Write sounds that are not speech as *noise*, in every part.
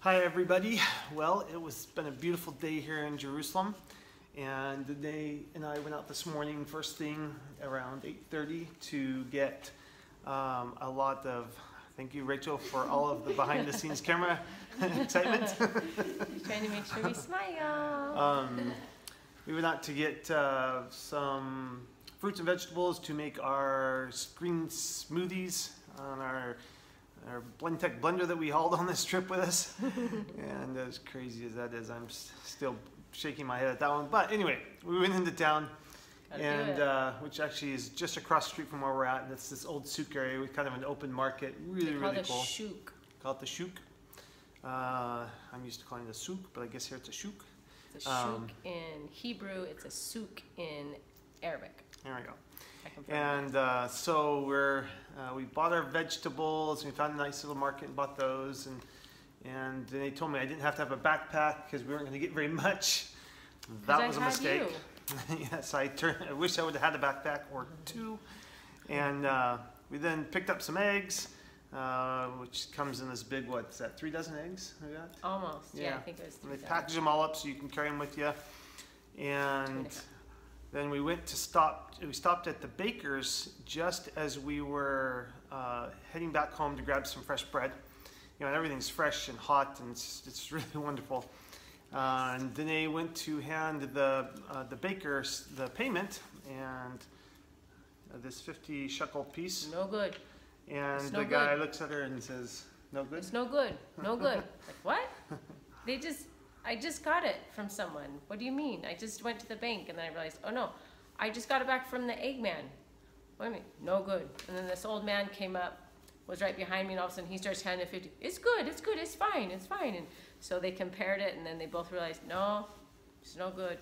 Hi everybody. Well, it was been a beautiful day here in Jerusalem, and the day and I went out this morning first thing around 8:30 to get um, a lot of. Thank you, Rachel, for all of the behind-the-scenes camera *laughs* excitement. *laughs* Trying to make sure we smile. um, we went out to get uh, some fruits and vegetables to make our green smoothies on our our Blendtec blender that we hauled on this trip with us. *laughs* and as crazy as that is, I'm s- still shaking my head at that one. But anyway, we went into town, Gotta and uh, which actually is just across the street from where we're at. And it's this old souk area with kind of an open market. Really, really cool. shuk. Call it the souk. Uh, I'm used to calling it a souk, but I guess here it's a souk. It's a Um, shuk in Hebrew. It's a souk in Arabic. There we go. And uh, so we're uh, we bought our vegetables. We found a nice little market and bought those. And and then they told me I didn't have to have a backpack because we weren't going to get very much. That was a mistake. *laughs* yes, I turned. I wish I would have had a backpack or two. And uh, we then picked up some eggs, uh, which comes in this big what's that? Three dozen eggs we got. Almost. Yeah. Yeah. I think it was And they package them all up so you can carry them with you. And and a half. Then we went to stop. We stopped at the baker's just as we were uh, heading back home to grab some fresh bread. You know, and everything's fresh and hot, and it's, it's *laughs* really wonderful. Uh, and Danae went to hand the uh, the baker's the payment and uh, this 50 shekel piece. No good. And It's the no guy good. looks at her and says, "No good." It's no good. No *laughs* good. like what? *laughs* They just. I just got it from someone. What do you mean? I just went to the bank and then I realized, oh no, I just got it back from the Eggman. What do you mean? No good. And then this old man came up, was right behind me, and all of a sudden he starts handing it 50. It's good, it's good, it's fine, it's fine. And so they compared it and then they both realized, no, it's no good.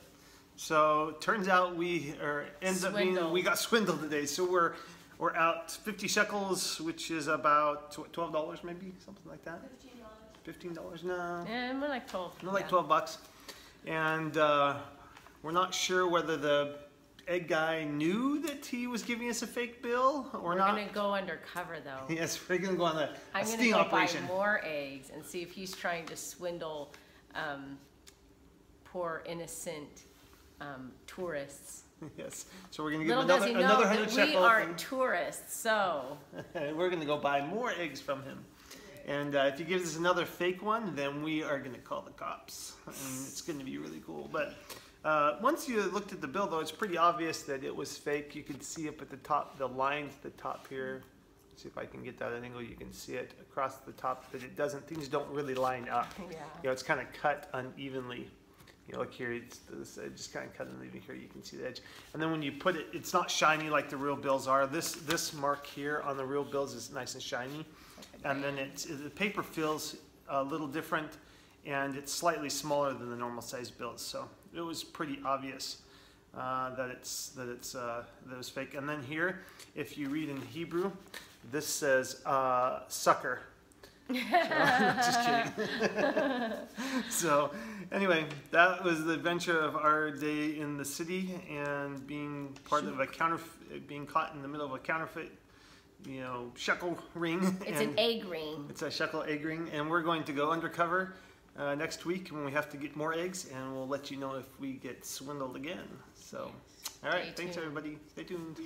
So turns out we or ends up being Swindled. we got swindled today. So we're we're out 50 shekels, which is about twelve dollars, maybe something like that. Fifteen dollars. No, Yeah, more like 12. no, like yeah. twelve bucks. And uh, we're not sure whether the egg guy knew that he was giving us a fake bill or not. We're gonna go undercover though. *laughs* Yes, we're gonna go on a I'm gonna sting go operation. buy more eggs and see if he's trying to swindle um, poor innocent um, tourists. *laughs* yes. So we're gonna give Little him another another hundred that we aren't tourists, so *laughs* we're gonna go buy more eggs from him. And uh, if he gives us another fake one, then we are gonna call the cops, and it's gonna be really cool. But uh, once you looked at the bill, though, it's pretty obvious that it was fake. You can see up at the top, the lines at the top here. Let's see if I can get that at an angle. You can see it across the top that it doesn't. Things don't really line up. yeah. You know, it's kind of cut unevenly. You here, it's this, it just kind of cut unevenly here. You can see the edge. And then when you put it, it's not shiny like the real bills are. This this mark here on the real bills is nice and shiny. And then it's, the paper feels a little different and it's slightly smaller than the normal size bills. So it was pretty obvious uh, that it's that it's uh, that it was fake. And then here, if you read in Hebrew, this says uh, sucker. Just kidding. *laughs* so anyway, that was the adventure of our day in the city and being part of a counterfeit, being caught in the middle of a counterfeit, you know, shekel ring. It's an egg ring. It's a shekel egg ring, and we're going to go undercover uh, next week when we have to get more eggs, and we'll let you know if we get swindled again. So, all right, Stay thanks tuned. everybody. Stay tuned.